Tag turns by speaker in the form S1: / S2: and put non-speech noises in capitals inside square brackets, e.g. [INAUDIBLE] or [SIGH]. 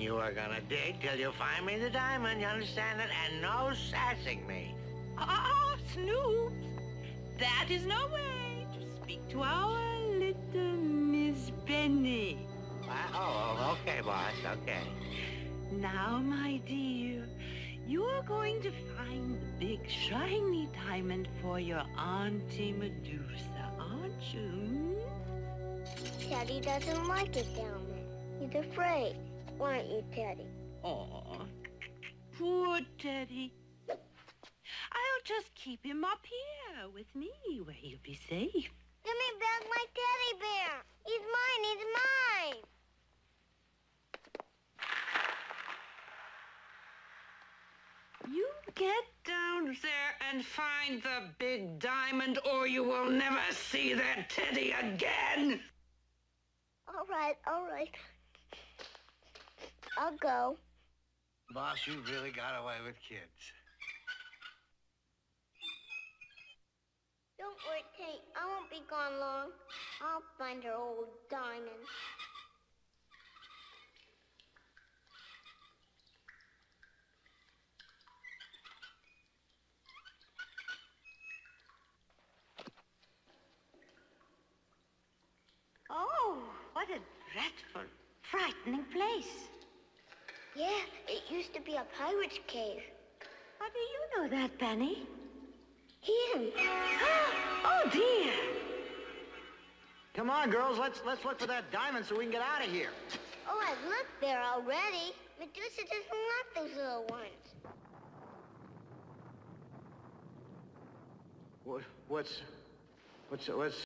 S1: And you are gonna dig till you find me the diamond, you understand it? And no sassing me.
S2: Oh, Snoop, that is no way to speak to our little Miss
S1: Penny. Oh, oh, okay, boss, okay.
S2: Now, my dear, you're going to find the big shiny diamond for your Auntie Medusa, aren't you?
S3: Teddy doesn't like it down there. He's afraid. Aren't you, Teddy?
S2: Oh, poor Teddy. I'll just keep him up here with me where he'll be safe.
S3: Give me back my teddy bear. He's mine. He's mine.
S2: You get down there and find the big diamond or you will never see that Teddy again.
S3: All right, all right. I'll go.
S1: Boss, you really got away with kids.
S3: Don't worry, Teddy. I won't be gone long. I'll find her old diamond.
S2: Oh, what a dreadful, frightening place.
S3: Yeah, it used to be a pirate's cave.
S2: How do you know that, Penny?
S3: Him. [GASPS]
S2: oh, dear.
S4: Come on, girls, let's let's look for that diamond so we can get out of here.
S3: Oh, I've looked there already. Medusa doesn't like those little ones.
S4: What, what's what's what's